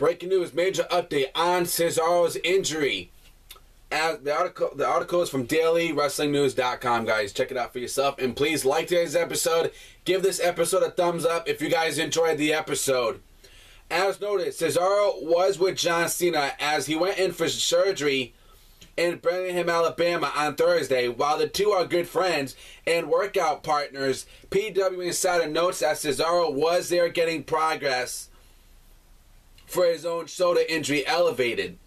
Breaking news, major update on Cesaro's injury. As the article, the article is from DailyWrestlingNews.com, guys. Check it out for yourself, and please like today's episode. Give this episode a thumbs up if you guys enjoyed the episode. As noted, Cesaro was with John Cena as he went in for surgery in Birmingham, Alabama on Thursday. While the two are good friends and workout partners, PW Insider notes that Cesaro was there getting progress for his own shoulder injury elevated.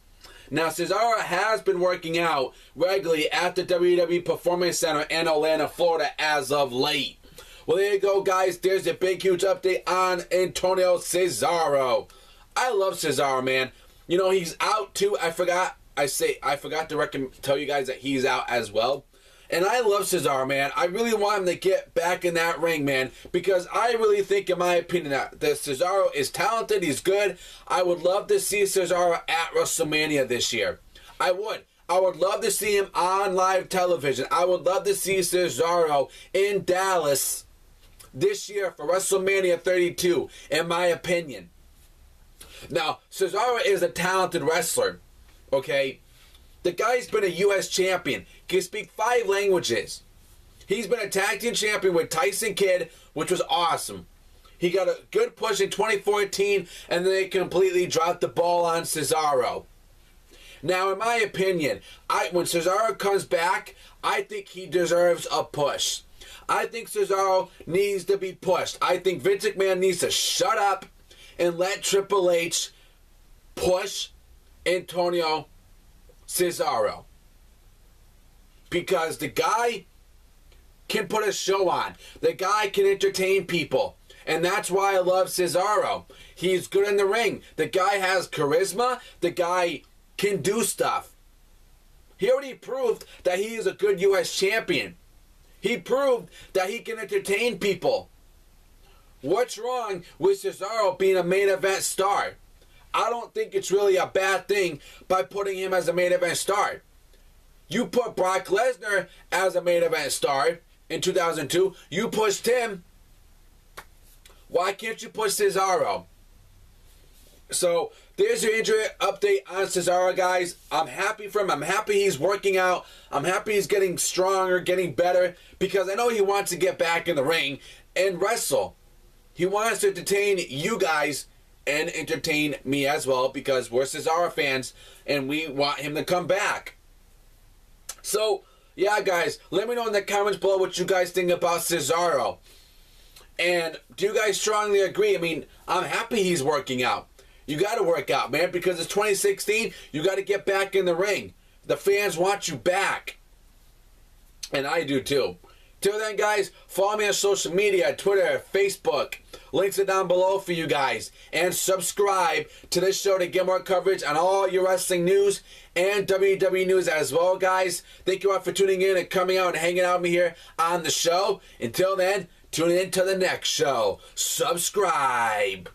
Now, Cesaro has been working out regularly at the WWE Performance Center in Atlanta, Florida as of late. Well, there you go, guys. There's a big, huge update on Antonio Cesaro. I love Cesaro, man. You know, he's out too. I forgot. I say I forgot to tell you guys that he's out as well. And I love Cesaro, man. I really want him to get back in that ring, man, because I really think, in my opinion, that, that Cesaro is talented. He's good. I would love to see Cesaro at WrestleMania this year. I would. I would love to see him on live television. I would love to see Cesaro in Dallas this year for WrestleMania 32, in my opinion. Now, Cesaro is a talented wrestler, okay? The guy's been a U.S. champion, can speak five languages. He's been a tag team champion with Tyson Kidd, which was awesome. He got a good push in 2014, and then they completely dropped the ball on Cesaro. Now, in my opinion, I when Cesaro comes back, I think he deserves a push. I think Cesaro needs to be pushed. I think Vince McMahon needs to shut up and let Triple H push Antonio Cesaro. Because the guy can put a show on. The guy can entertain people. And that's why I love Cesaro. He's good in the ring. The guy has charisma. The guy can do stuff. He already proved that he is a good U.S. champion. He proved that he can entertain people. What's wrong with Cesaro being a main event star? I don't think it's really a bad thing by putting him as a main event star. You put Brock Lesnar as a main event star in 2002. You pushed him. Why can't you push Cesaro? So there's your injury update on Cesaro, guys. I'm happy for him. I'm happy he's working out. I'm happy he's getting stronger, getting better, because I know he wants to get back in the ring and wrestle. He wants to entertain you guys and entertain me as well because we're Cesaro fans and we want him to come back. So, yeah, guys, let me know in the comments below what you guys think about Cesaro. And do you guys strongly agree? I mean, I'm happy he's working out. You got to work out, man, because it's 2016. You got to get back in the ring. The fans want you back. And I do too. Till then, guys, follow me on social media Twitter, Facebook. Links are down below for you guys. And subscribe to this show to get more coverage on all your wrestling news and WWE news as well, guys. Thank you all for tuning in and coming out and hanging out with me here on the show. Until then, tune in to the next show. Subscribe.